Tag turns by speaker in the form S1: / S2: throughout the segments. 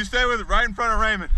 S1: You stay with it right in front of Raymond.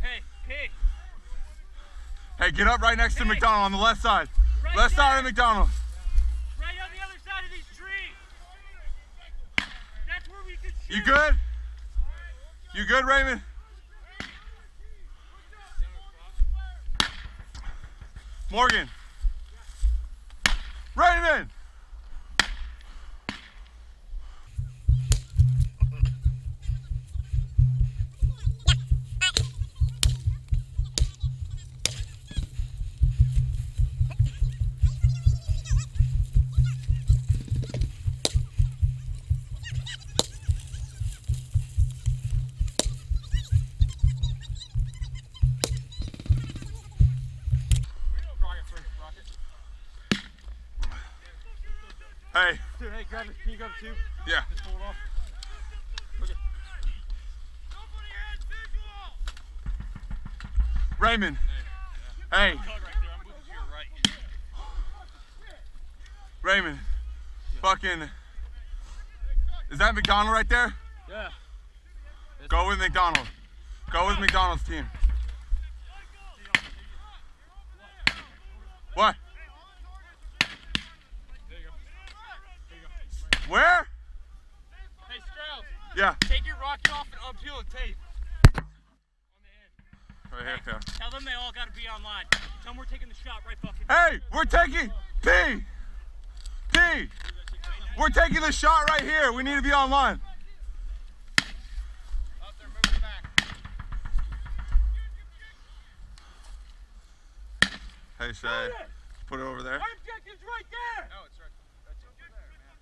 S2: Hey, hey.
S1: Get up right next to
S2: Hey.
S1: McDonald on the left side.
S2: Right
S1: left side of. McDonald.
S2: Right on the other side of these trees. That's where we could shoot.
S1: You good? You good, Raymond? Morgan. Raymond! Hey,
S2: Dude, hey, grab it. Can you grab
S1: yeah.
S2: Just pull it off. Okay.
S1: Raymond. Hey,
S2: Tug right there. I'm moving to your right.
S1: Raymond. Fucking. Is that McDonald right there?
S2: Yeah.
S1: Go with McDonald. Go with McDonald's team. What?
S2: There you go. There you go.
S1: Where?
S2: Hey, Strauss.
S1: Yeah.
S2: Take your rocket off and unpeel the tape. On the end.
S1: Right here, yeah.
S2: Tell them they all got to be online. Tell them we're taking the shot right fucking.
S1: Hey, we're taking P. P. We're taking the shot right here. We need to be online.
S2: Up there, moving back.
S1: Hey, Shay. Oh, Put it over there.
S2: Our objective's right there.
S3: No, it's right. That's over there, man.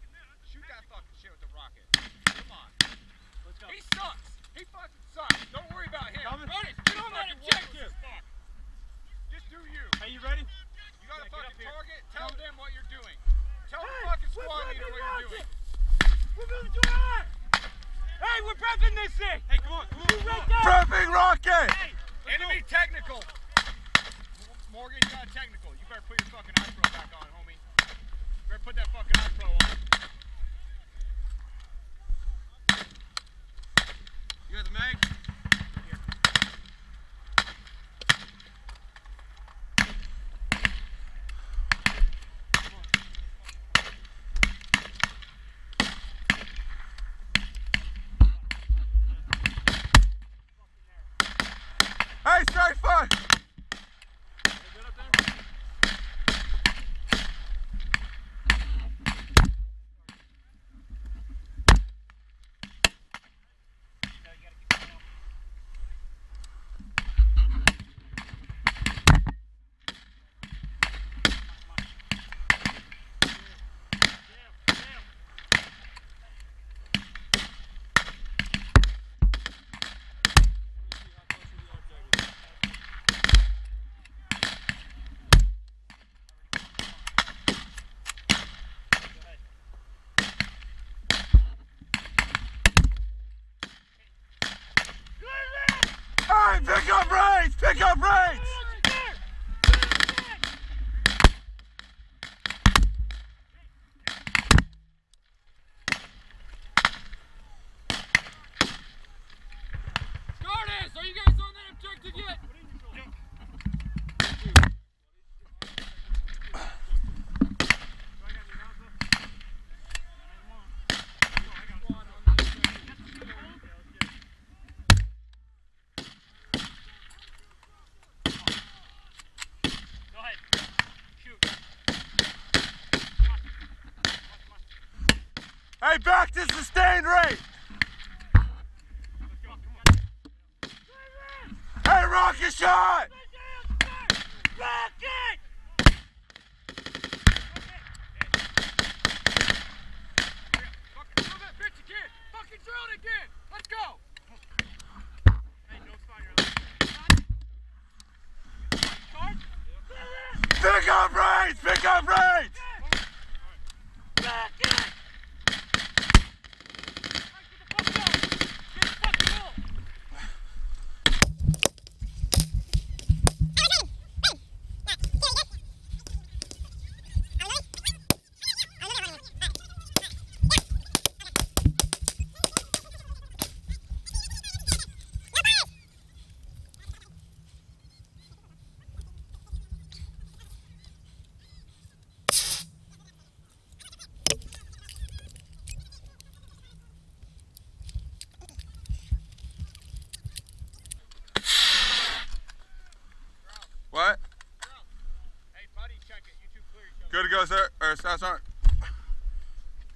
S3: Shoot that fucking shit with the rocket. Come on.
S2: Let's go.
S3: He sucks. He fucking sucks. Don't worry about him.
S2: Coming.
S3: Run it.
S2: Get on that objective.
S3: Just do you.
S2: Hey, you ready?
S3: You got a
S2: Yeah, up
S3: fucking target. Tell them what you're doing. Tell
S2: Hey,
S3: the fucking squad leader what you're doing.
S2: rockets. We're moving to our Hey, we're prepping this thing. Hey, come on, come on. You right there.
S1: Prepping rocket.
S2: Hey,
S3: Enemy
S2: go.
S3: technical. Morgan, you got a technical. You better put your fucking eye pro back on,
S1: Hey, back to sustained rate. Hey, rocket shot! Alright, Sasson.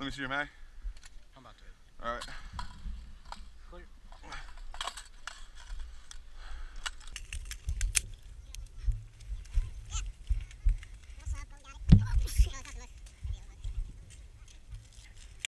S1: Let me see your mag.
S3: I'm about to.
S1: Alright.